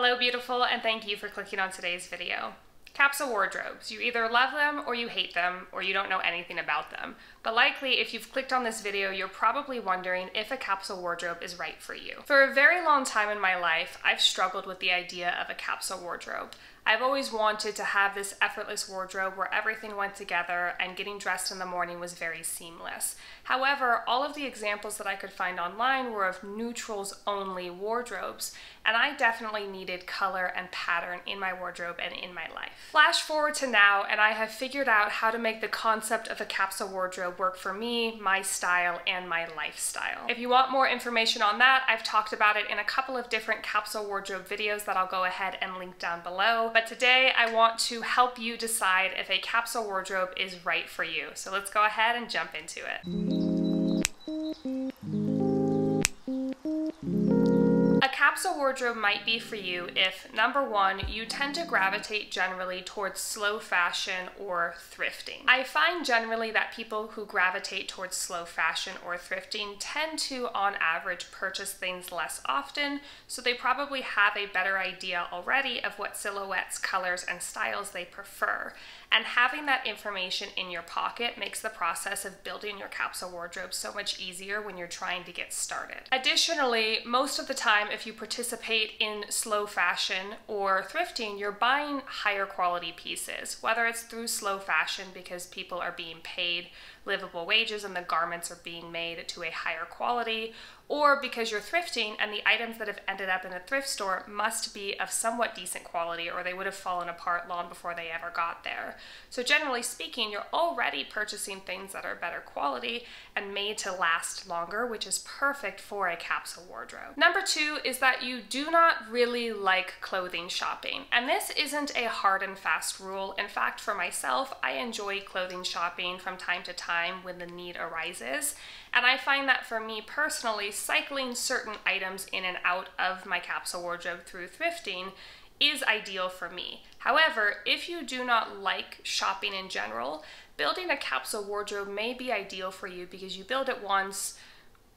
Hello beautiful and thank you for clicking on today's video. Capsule wardrobes. You either love them or you hate them or you don't know anything about them. But likely if you've clicked on this video, you're probably wondering if a capsule wardrobe is right for you. For a very long time in my life, I've struggled with the idea of a capsule wardrobe. I've always wanted to have this effortless wardrobe where everything went together and getting dressed in the morning was very seamless. However, all of the examples that I could find online were of neutrals only wardrobes, and I definitely needed color and pattern in my wardrobe and in my life. Flash forward to now, and I have figured out how to make the concept of a capsule wardrobe work for me, my style, and my lifestyle. If you want more information on that, I've talked about it in a couple of different capsule wardrobe videos that I'll go ahead and link down below. But today I want to help you decide if a capsule wardrobe is right for you. So let's go ahead and jump into it. Capsule wardrobe might be for you if, number one, you tend to gravitate generally towards slow fashion or thrifting. I find generally that people who gravitate towards slow fashion or thrifting tend to, on average, purchase things less often, so they probably have a better idea already of what silhouettes, colors, and styles they prefer. And having that information in your pocket makes the process of building your capsule wardrobe so much easier when you're trying to get started. Additionally, most of the time, if you participate in slow fashion or thrifting, you're buying higher quality pieces, whether it's through slow fashion because people are being paid livable wages and the garments are being made to a higher quality, or because you're thrifting and the items that have ended up in a thrift store must be of somewhat decent quality or they would have fallen apart long before they ever got there. So generally speaking, you're already purchasing things that are better quality and made to last longer, which is perfect for a capsule wardrobe. Number two is that you do not really like clothing shopping. And this isn't a hard and fast rule. In fact, for myself, I enjoy clothing shopping from time to time when the need arises. And I find that for me personally, cycling certain items in and out of my capsule wardrobe through thrifting is ideal for me. However, if you do not like shopping in general, building a capsule wardrobe may be ideal for you because you build it once,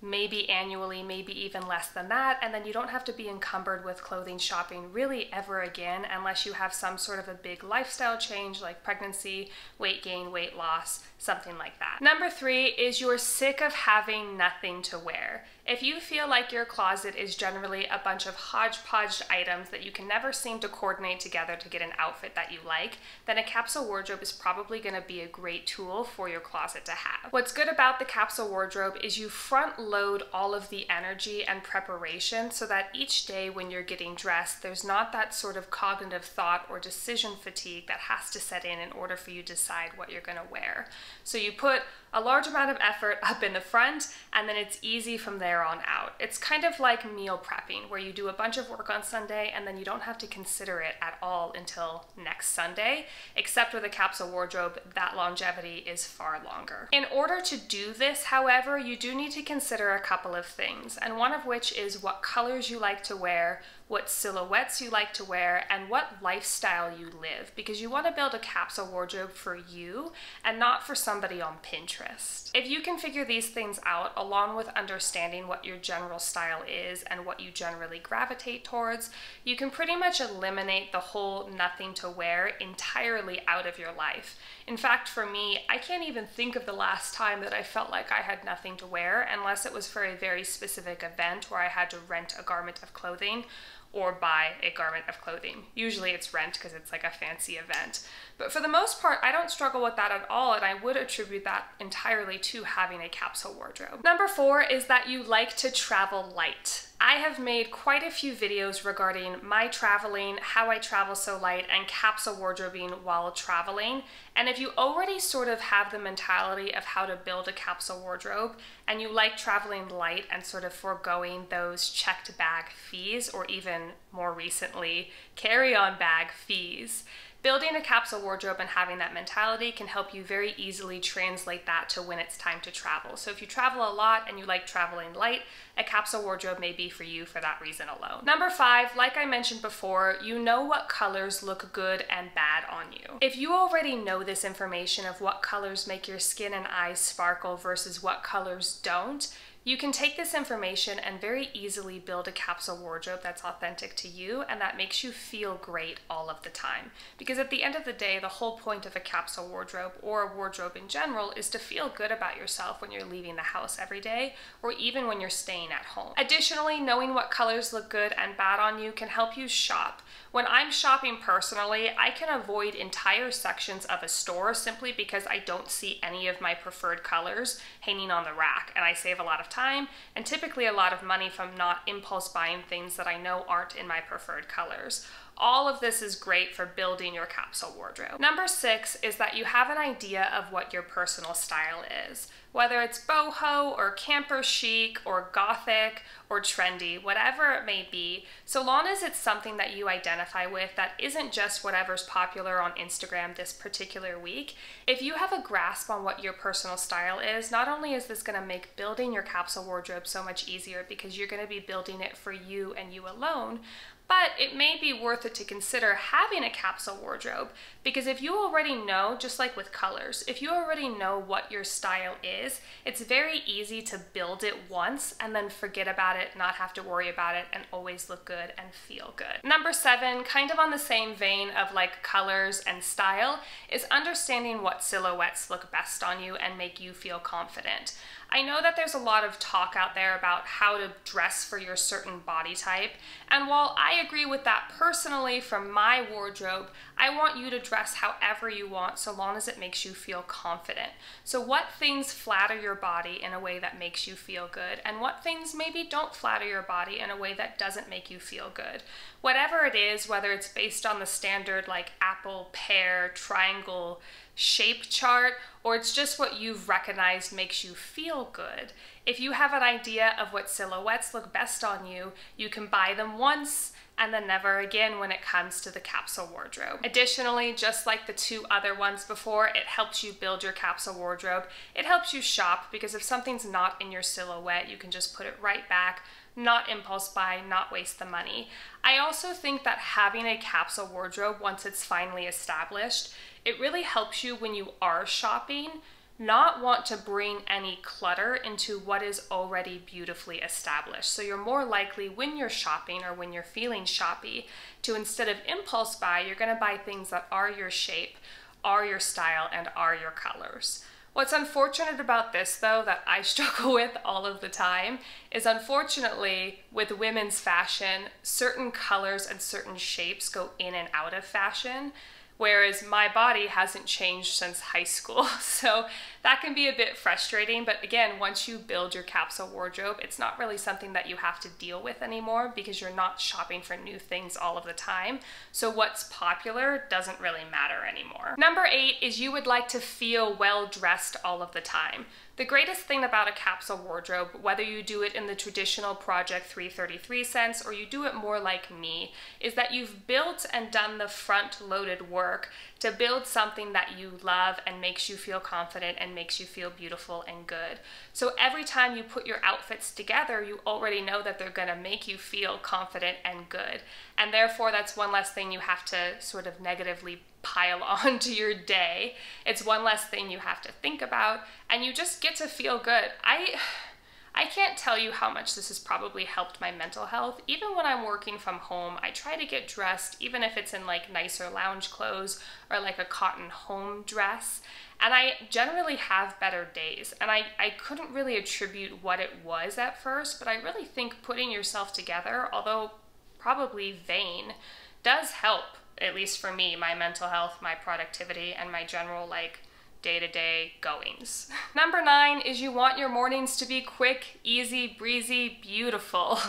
maybe annually, maybe even less than that, and then you don't have to be encumbered with clothing shopping really ever again unless you have some sort of a big lifestyle change like pregnancy, weight gain, weight loss, something like that. Number three is you're sick of having nothing to wear. If you feel like your closet is generally a bunch of hodgepodge items that you can never seem to coordinate together to get an outfit that you like, then a capsule wardrobe is probably going to be a great tool for your closet to have. What's good about the capsule wardrobe is you front load all of the energy and preparation so that each day when you're getting dressed, there's not that sort of cognitive thought or decision fatigue that has to set in in order for you to decide what you're going to wear. So you put a large amount of effort up in the front and then it's easy from there on out. It's kind of like meal prepping where you do a bunch of work on Sunday and then you don't have to consider it at all until next Sunday, except with a capsule wardrobe, that longevity is far longer. In order to do this, however, you do need to consider a couple of things, and one of which is what colors you like to wear, what silhouettes you like to wear, and what lifestyle you live, because you want to build a capsule wardrobe for you and not for somebody on Pinterest. If you can figure these things out, along with understanding what your general style is and what you generally gravitate towards, you can pretty much eliminate the whole nothing to wear entirely out of your life. In fact, for me, I can't even think of the last time that I felt like I had nothing to wear unless it was for a very specific event where I had to rent a garment of clothing or buy a garment of clothing. Usually it's rent because it's like a fancy event. But for the most part, I don't struggle with that at all, and I would attribute that entirely to having a capsule wardrobe. Number four is that you like to travel light. I have made quite a few videos regarding my traveling, how I travel so light, and capsule wardrobing while traveling. And if you already sort of have the mentality of how to build a capsule wardrobe, and you like traveling light and sort of foregoing those checked bag fees, or even more recently, carry on bag fees, Building a capsule wardrobe and having that mentality can help you very easily translate that to when it's time to travel. So if you travel a lot and you like traveling light, a capsule wardrobe may be for you for that reason alone. Number five, like I mentioned before, you know what colors look good and bad on you. If you already know this information of what colors make your skin and eyes sparkle versus what colors don't, You can take this information and very easily build a capsule wardrobe that's authentic to you and that makes you feel great all of the time. Because at the end of the day, the whole point of a capsule wardrobe or a wardrobe in general is to feel good about yourself when you're leaving the house every day or even when you're staying at home. Additionally, knowing what colors look good and bad on you can help you shop. When I'm shopping personally, I can avoid entire sections of a store simply because I don't see any of my preferred colors hanging on the rack and I save a lot of time time and typically a lot of money from not impulse buying things that I know aren't in my preferred colors. All of this is great for building your capsule wardrobe. Number six is that you have an idea of what your personal style is. Whether it's boho or camper chic or gothic or trendy, whatever it may be, so long as it's something that you identify with that isn't just whatever's popular on Instagram this particular week, if you have a grasp on what your personal style is, not only is this gonna make building your capsule wardrobe so much easier because you're gonna be building it for you and you alone, but it may be worth it to consider having a capsule wardrobe because if you already know, just like with colors, if you already know what your style is, it's very easy to build it once and then forget about it, not have to worry about it, and always look good and feel good. Number seven, kind of on the same vein of like colors and style, is understanding what silhouettes look best on you and make you feel confident. I know that there's a lot of talk out there about how to dress for your certain body type, and while I agree with that personally from my wardrobe, I want you to dress however you want so long as it makes you feel confident. So, what things flatter your body in a way that makes you feel good, and what things maybe don't flatter your body in a way that doesn't make you feel good? Whatever it is, whether it's based on the standard like apple, pear, triangle, shape chart, or it's just what you've recognized makes you feel good. If you have an idea of what silhouettes look best on you, you can buy them once and then never again when it comes to the capsule wardrobe. Additionally, just like the two other ones before, it helps you build your capsule wardrobe. It helps you shop because if something's not in your silhouette, you can just put it right back, not impulse buy, not waste the money. I also think that having a capsule wardrobe once it's finally established it really helps you when you are shopping not want to bring any clutter into what is already beautifully established. So you're more likely when you're shopping or when you're feeling shoppy to instead of impulse buy, you're going to buy things that are your shape, are your style, and are your colors. What's unfortunate about this, though, that I struggle with all of the time, is unfortunately with women's fashion, certain colors and certain shapes go in and out of fashion whereas my body hasn't changed since high school. So that can be a bit frustrating, but again, once you build your capsule wardrobe, it's not really something that you have to deal with anymore because you're not shopping for new things all of the time. So what's popular doesn't really matter anymore. Number eight is you would like to feel well dressed all of the time. The greatest thing about a capsule wardrobe, whether you do it in the traditional Project 333 sense or you do it more like me, is that you've built and done the front loaded work to build something that you love and makes you feel confident and makes you feel beautiful and good. So every time you put your outfits together, you already know that they're gonna make you feel confident and good. And therefore, that's one less thing you have to sort of negatively pile on to your day. It's one less thing you have to think about, and you just get to feel good. I. I can't tell you how much this has probably helped my mental health. Even when I'm working from home, I try to get dressed, even if it's in like nicer lounge clothes or like a cotton home dress. And I generally have better days. And I, I couldn't really attribute what it was at first, but I really think putting yourself together, although probably vain, does help at least for me, my mental health, my productivity, and my general like day to day goings. Number nine is you want your mornings to be quick, easy, breezy, beautiful.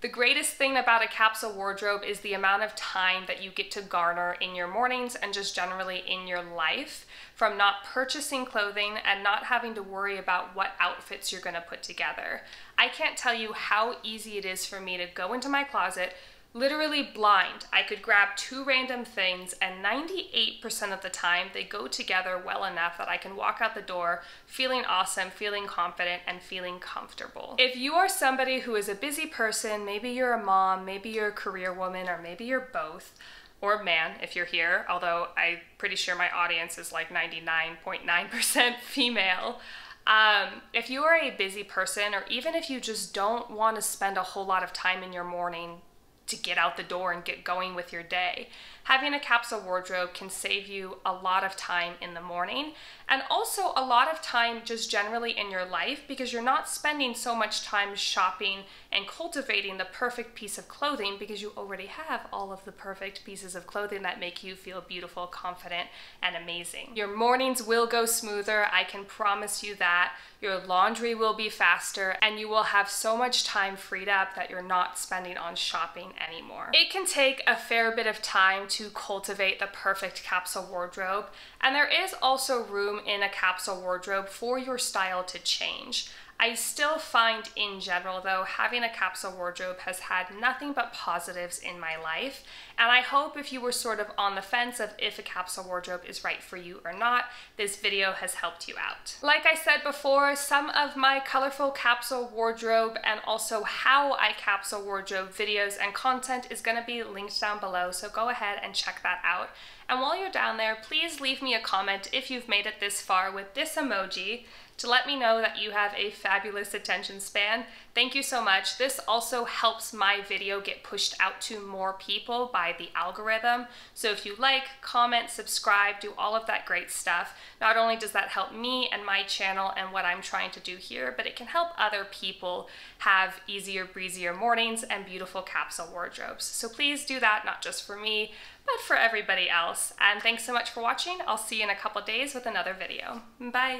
The greatest thing about a capsule wardrobe is the amount of time that you get to garner in your mornings and just generally in your life from not purchasing clothing and not having to worry about what outfits you're gonna put together. I can't tell you how easy it is for me to go into my closet, literally blind. I could grab two random things, and 98% of the time they go together well enough that I can walk out the door feeling awesome, feeling confident, and feeling comfortable. If you are somebody who is a busy person, maybe you're a mom, maybe you're a career woman, or maybe you're both. Or man, if you're here, although I'm pretty sure my audience is like 99.9% female. Um, if you are a busy person, or even if you just don't want to spend a whole lot of time in your morning to get out the door and get going with your day. Having a capsule wardrobe can save you a lot of time in the morning and also a lot of time just generally in your life because you're not spending so much time shopping and cultivating the perfect piece of clothing because you already have all of the perfect pieces of clothing that make you feel beautiful, confident, and amazing. Your mornings will go smoother, I can promise you that. Your laundry will be faster and you will have so much time freed up that you're not spending on shopping anymore. It can take a fair bit of time to cultivate the perfect capsule wardrobe, and there is also room in a capsule wardrobe for your style to change. I still find in general though having a capsule wardrobe has had nothing but positives in my life and I hope if you were sort of on the fence of if a capsule wardrobe is right for you or not, this video has helped you out. Like I said before, some of my colorful capsule wardrobe and also how I capsule wardrobe videos and content is gonna be linked down below so go ahead and check that out. And while you're down there, please leave me a comment if you've made it this far with this emoji to let me know that you have a fabulous attention span. Thank you so much. This also helps my video get pushed out to more people by the algorithm. So if you like, comment, subscribe, do all of that great stuff. Not only does that help me and my channel and what I'm trying to do here, but it can help other people have easier, breezier mornings and beautiful capsule wardrobes. So please do that, not just for me, but for everybody else. And thanks so much for watching. I'll see you in a couple days with another video. Bye.